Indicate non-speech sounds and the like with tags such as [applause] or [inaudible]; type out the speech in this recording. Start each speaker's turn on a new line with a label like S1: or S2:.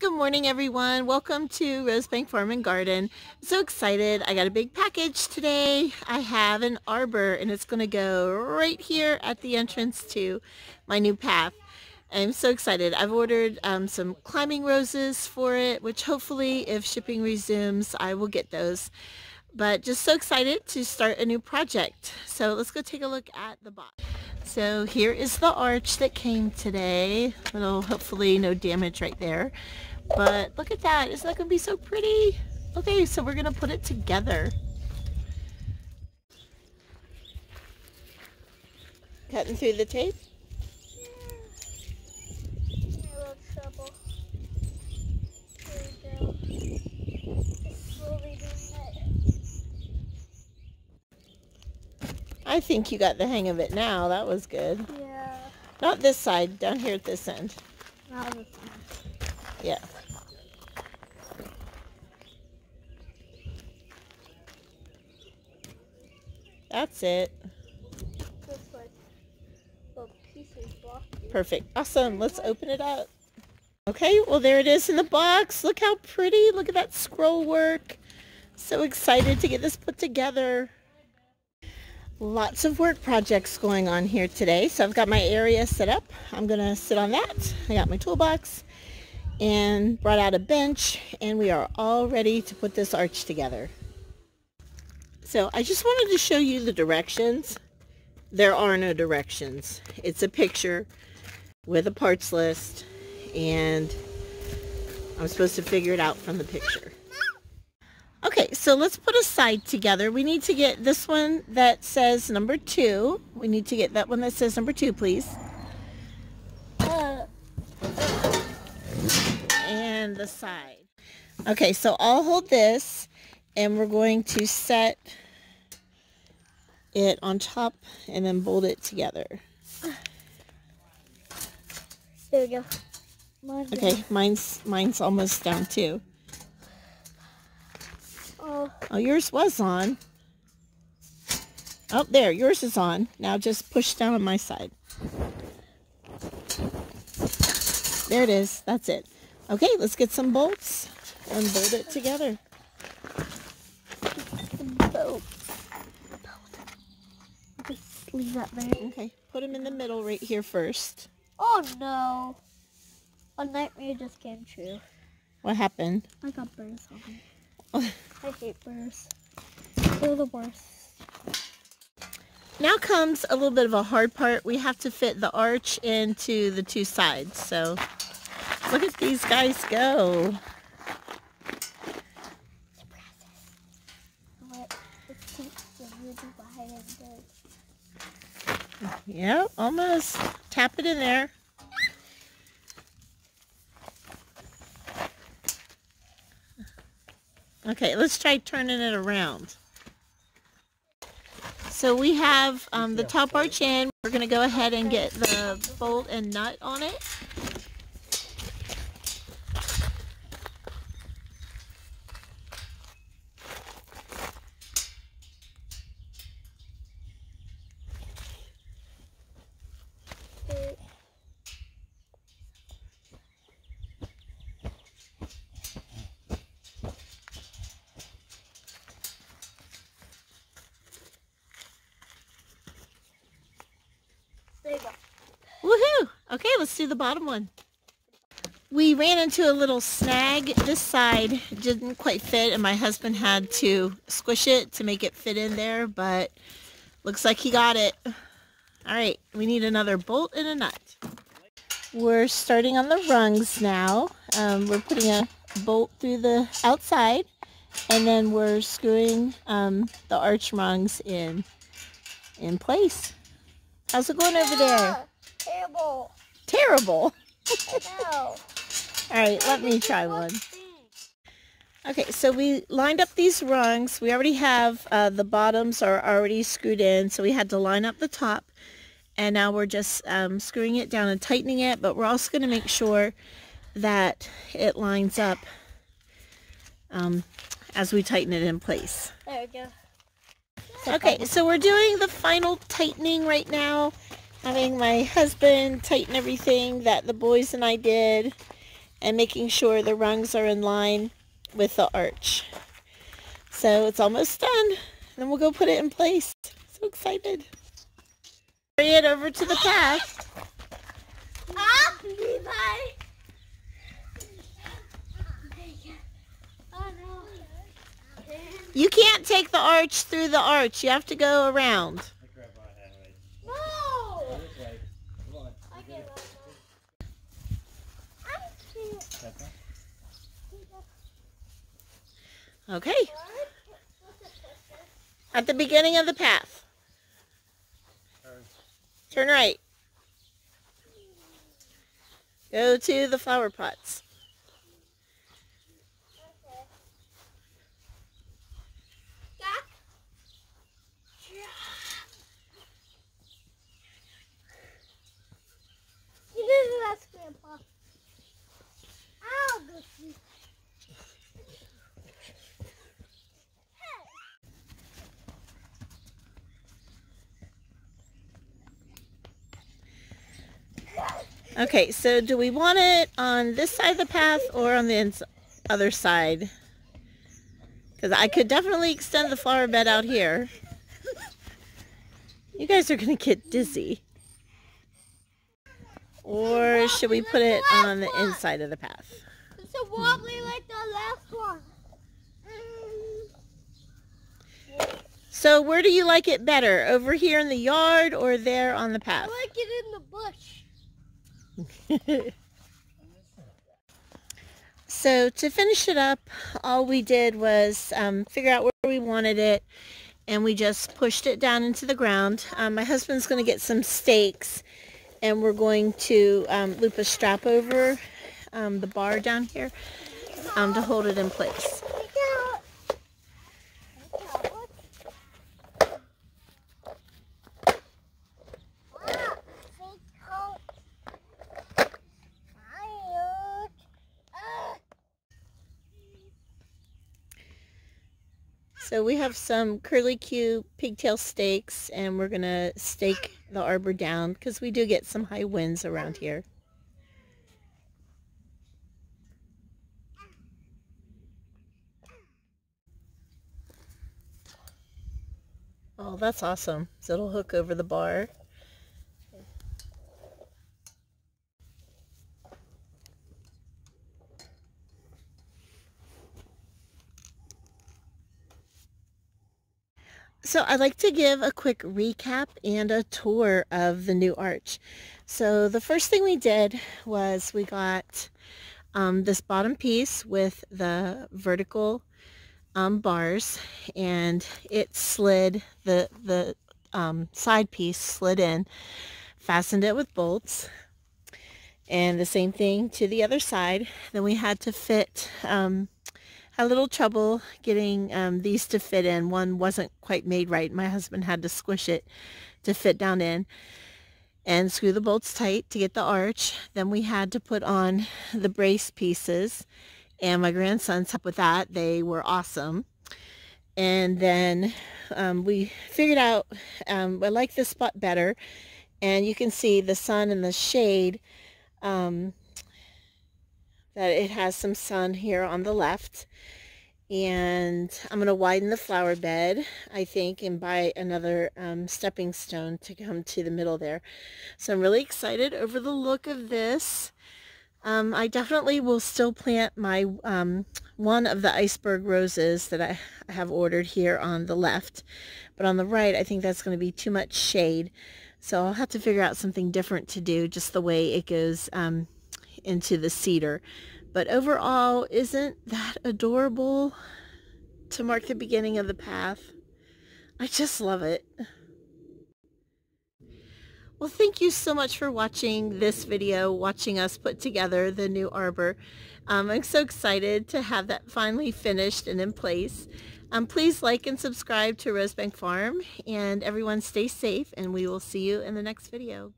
S1: Good morning everyone. Welcome to Rosebank Farm and Garden. So excited. I got a big package today. I have an arbor and it's going to go right here at the entrance to my new path. I'm so excited. I've ordered um, some climbing roses for it, which hopefully if shipping resumes, I will get those. But just so excited to start a new project. So let's go take a look at the box. So here is the arch that came today. Little, hopefully no damage right there. But look at that. Isn't that going to be so pretty? Okay, so we're going to put it together. Cutting through the tape? I think you got the hang of it now. That was good.
S2: Yeah.
S1: Not this side, down here at this end.
S2: Not this one.
S1: Yeah. That's it.
S2: This way. Little pieces blocked.
S1: Perfect. Awesome. Let's open it up. Okay, well there it is in the box. Look how pretty. Look at that scroll work. So excited to get this put together. Lots of work projects going on here today. So I've got my area set up. I'm going to sit on that. I got my toolbox and brought out a bench and we are all ready to put this arch together. So I just wanted to show you the directions. There are no directions. It's a picture with a parts list and I'm supposed to figure it out from the picture. Okay, so let's put a side together. We need to get this one that says number two. We need to get that one that says number two, please. And the side. Okay, so I'll hold this and we're going to set it on top and then bolt it together.
S2: there we go. Mine's
S1: Okay, mine's mine's almost down too.
S2: Oh,
S1: Oh, yours was on. Oh, there, yours is on. Now just push down on my side. There it is. That's it. Okay, let's get some bolts and bolt it together.
S2: some boats. Just leave that there.
S1: Okay, put them in the middle right here first.
S2: Oh no. A nightmare just came true.
S1: What happened?
S2: I got burrs on me. [laughs] I hate burrs. They're the worst.
S1: Now comes a little bit of a hard part. We have to fit the arch into the two sides. So look at these guys go.
S2: What? It's
S1: Yep, almost. Tap it in there. Okay, let's try turning it around. So we have um, the top arch in. We're going to go ahead and get the bolt and nut on. It-
S2: There you go.
S1: Woohoo! Okay, let's do the bottom one. We ran into a little snag. This side didn't quite fit and my husband had to squish it to make it fit in there, but looks like he got it. All right, we need another bolt and a nut. We're starting on the rungs now. Um, we're putting a bolt through the outside and then we're screwing um, the arch rungs in in place. How's it going over there?
S2: Terrible.
S1: Terrible. [laughs] All right, let me try one. Okay, so we lined up these rungs. We already have uh, the bottoms are already screwed in, so we had to line up the top. And now we're just um, screwing it down and tightening it, but we're also going to make sure that it lines up um, as we tighten it in place.
S2: There we go.
S1: Okay, so we're doing the final tightening right now. Having my husband tighten everything that the boys and I did. and making sure the rungs are in line with the arch. So it's almost done. Then we'll go put it in place. So excited. Carry it over to the path.
S2: Up, Levi!
S1: You can't take the arch through the arch. You have to go around.
S2: No! I get it. I can't.
S1: Okay. At the beginning of the path. Turn right. Go to the flower pots.
S2: Back. You did it, that's Grandpa. Ow, Goofy.
S1: Okay, so do we want it on this side of the path or on the other side? Because I could definitely extend the flower bed out here. You guys are going to get dizzy. Or should we put it on the inside of the path?
S2: It's a wobbly like the last one.
S1: So where do you like it better? Over here in the yard or there on the path?
S2: I like it in the bush. [laughs]
S1: so to finish it up, all we did was um, figure out where we wanted it and we just pushed it down into the ground. Um, my husband's going to get some stakes and we're going to um, loop a strap over um, the bar down here um, to hold it in place.
S2: Look out. Look out. Ah, look out. Tired. Ah.
S1: So we have some curly Q pigtail stakes and we're going to stake the arbor down because we do get some high winds around here. Oh, that's awesome. So it'll hook over the bar. So I'd like to give a quick recap and a tour of the new arch. So the first thing we did was we got um, this bottom piece with the vertical um, bars and it slid, the, the um, side piece slid in, fastened it with bolts and the same thing to the other side. Then we had to fit um, a little trouble getting um, these to fit in. One wasn't quite made right. My husband had to squish it to fit down in and screw the bolts tight to get the arch. Then we had to put on the brace pieces and my grandsons helped with that. They were awesome. And then um, we figured out um, I like this spot better and you can see the sun and the shade um, that it has some sun here on the left. And I'm going to widen the flower bed I think and buy another um, stepping stone to come to the middle there. So I'm really excited over the look of this. Um, I definitely will still plant my um, one of the iceberg roses that I have ordered here on the left. But on the right I think that's going to be too much shade. So I'll have to figure out something different to do just the way it goes um, into the cedar. But overall, isn't that adorable to mark the beginning of the path? I just love it. Well, thank you so much for watching this video, watching us put together the new arbor. Um, I'm so excited to have that finally finished and in place. Um, please like and subscribe to Rosebank Farm and everyone stay safe and we will see you in the next video.